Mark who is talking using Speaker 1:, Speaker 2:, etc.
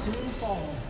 Speaker 1: soon fall.